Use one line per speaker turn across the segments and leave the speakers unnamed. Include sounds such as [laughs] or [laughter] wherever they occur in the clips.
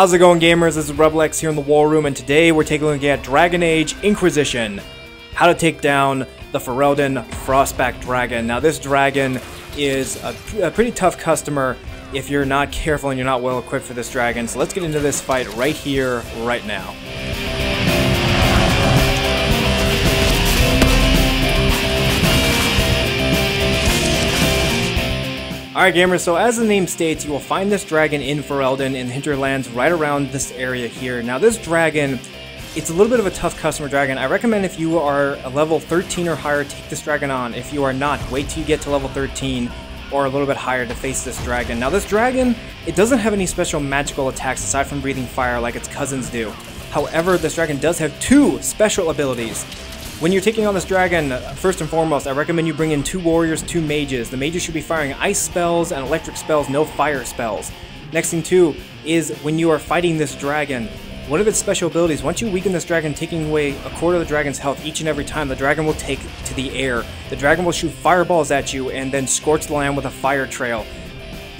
How's it going gamers? This is Rebelx here in the War Room and today we're taking a look at Dragon Age Inquisition. How to take down the Ferelden Frostback Dragon. Now this dragon is a, a pretty tough customer if you're not careful and you're not well equipped for this dragon. So let's get into this fight right here, right now. Alright gamers, so as the name states, you will find this dragon in Ferelden in the hinterlands right around this area here. Now this dragon, it's a little bit of a tough customer dragon. I recommend if you are a level 13 or higher, take this dragon on. If you are not, wait till you get to level 13 or a little bit higher to face this dragon. Now this dragon, it doesn't have any special magical attacks aside from breathing fire like its cousins do. However, this dragon does have two special abilities. When you're taking on this dragon, first and foremost, I recommend you bring in two warriors, two mages. The mages should be firing ice spells and electric spells, no fire spells. Next thing too is when you are fighting this dragon, one of its special abilities, once you weaken this dragon, taking away a quarter of the dragon's health each and every time, the dragon will take to the air. The dragon will shoot fireballs at you and then scorch the land with a fire trail.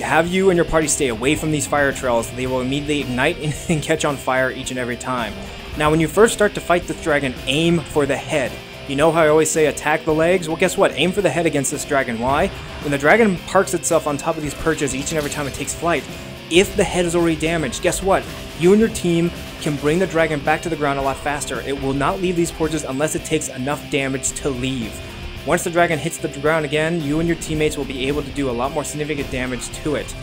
Have you and your party stay away from these fire trails, they will immediately ignite [laughs] and catch on fire each and every time. Now, when you first start to fight this dragon, aim for the head. You know how I always say attack the legs? Well, guess what? Aim for the head against this dragon. Why? When the dragon parks itself on top of these perches each and every time it takes flight, if the head is already damaged, guess what? You and your team can bring the dragon back to the ground a lot faster. It will not leave these perches unless it takes enough damage to leave. Once the dragon hits the ground again, you and your teammates will be able to do a lot more significant damage to it.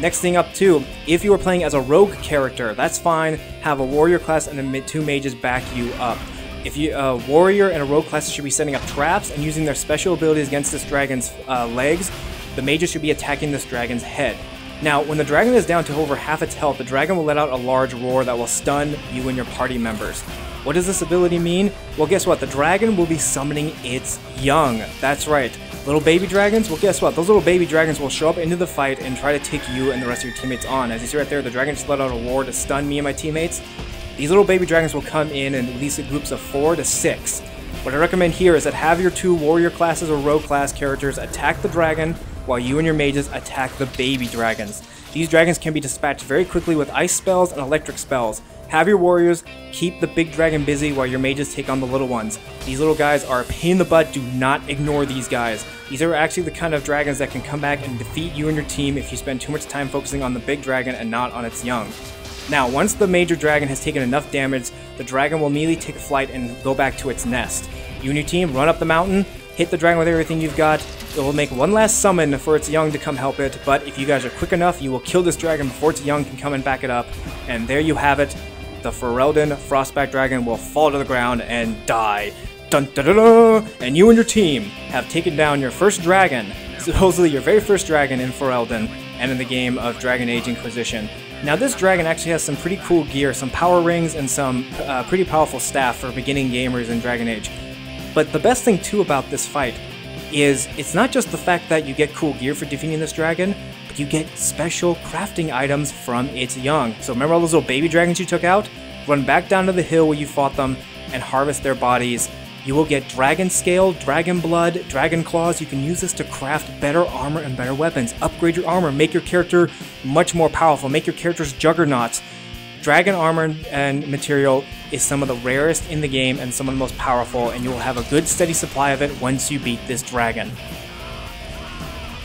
Next thing up too, if you are playing as a rogue character, that's fine. Have a warrior class and then two mages back you up. If you a warrior and a rogue class should be setting up traps and using their special abilities against this dragon's uh, legs, the mages should be attacking this dragon's head. Now, when the dragon is down to over half its health, the dragon will let out a large roar that will stun you and your party members. What does this ability mean? Well, guess what? The dragon will be summoning its young. That's right. Little baby dragons? Well, guess what? Those little baby dragons will show up into the fight and try to take you and the rest of your teammates on. As you see right there, the dragon just let out a roar to stun me and my teammates. These little baby dragons will come in in at least groups of four to six. What I recommend here is that have your two warrior classes or rogue class characters attack the dragon while you and your mages attack the baby dragons. These dragons can be dispatched very quickly with ice spells and electric spells. Have your warriors keep the big dragon busy while your mages take on the little ones. These little guys are a pain in the butt, do not ignore these guys. These are actually the kind of dragons that can come back and defeat you and your team if you spend too much time focusing on the big dragon and not on its young. Now, once the major dragon has taken enough damage, the dragon will immediately take flight and go back to its nest. You and your team run up the mountain, hit the dragon with everything you've got, it will make one last summon for its young to come help it, but if you guys are quick enough, you will kill this dragon before its young can come and back it up. And there you have it the Ferelden Frostback Dragon will fall to the ground and die. Dun, dun, dun, And you and your team have taken down your first dragon, supposedly your very first dragon in Ferelden, and in the game of Dragon Age Inquisition. Now this dragon actually has some pretty cool gear, some power rings, and some uh, pretty powerful staff for beginning gamers in Dragon Age. But the best thing too about this fight is it's not just the fact that you get cool gear for defeating this dragon, but you get special crafting items from its young. So remember all those little baby dragons you took out? Run back down to the hill where you fought them and harvest their bodies. You will get dragon scale, dragon blood, dragon claws. You can use this to craft better armor and better weapons. Upgrade your armor, make your character much more powerful, make your characters juggernauts. Dragon armor and material is some of the rarest in the game and some of the most powerful, and you will have a good steady supply of it once you beat this dragon.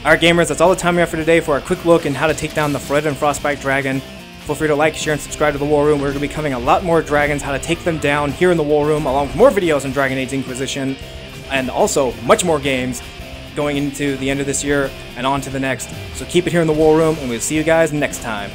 Alright gamers, that's all the time we have for today for a quick look in how to take down the Fred and Frostback Dragon. Feel free to like, share, and subscribe to the War Room. We're going to be covering a lot more dragons, how to take them down here in the War Room, along with more videos on Dragon Age Inquisition, and also much more games going into the end of this year and on to the next. So keep it here in the War Room, and we'll see you guys next time.